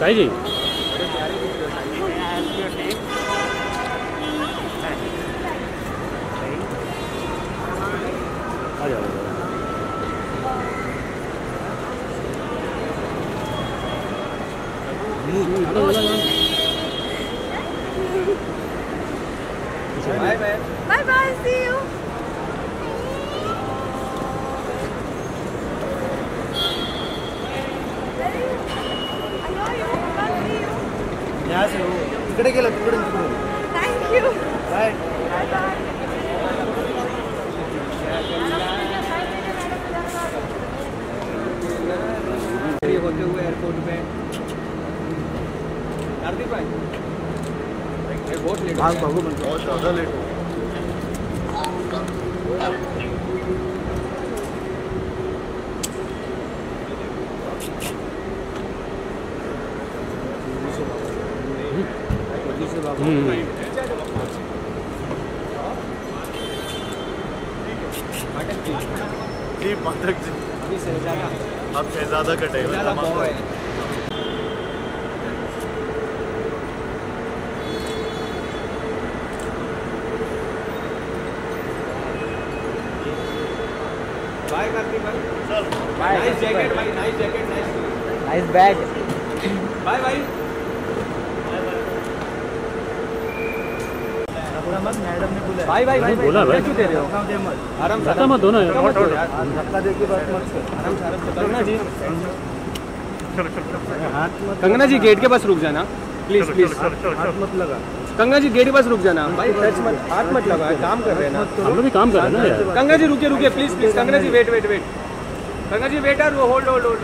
Cái gì? Bye bye. Bye bye, see you. I know you. से हो तिकडे गेलं तिकडे बाय होते हुए एयरपोर्ट में हार्दिक भाई बहुत लेट बहुत ज़्यादा लेट हो जी मातक जी अब शहजादा का टाइम है शहजादा तमाम बॉय कार्तिक भाई नाइस जैकेट भाई nice jacket nice bag bye भाई मग मॅडम ने बोला भाई भाई भाई बोला भाई। क्यों दे रहे हो। आराम से धक्का मत दो धक्का यार धक्का दे के बात मत कर। आराम से आराम से कंगना जी। हाथ मत कंगना जी गेट के पास रुक जाना। प्लीज़ प्लीज़ हाथ मत लगा। कंगना जी गेट के पास रुक जाना। भाई टच मत हाथ मत लगाओ काम कर रहे हैं ना। हम लोग भी काम कर रहे हैं ना यार। कंगना जी रुकिए रुकिए please please Kangana ji wait wait wait Kangana ji wait और होल्ड होल्ड होल्ड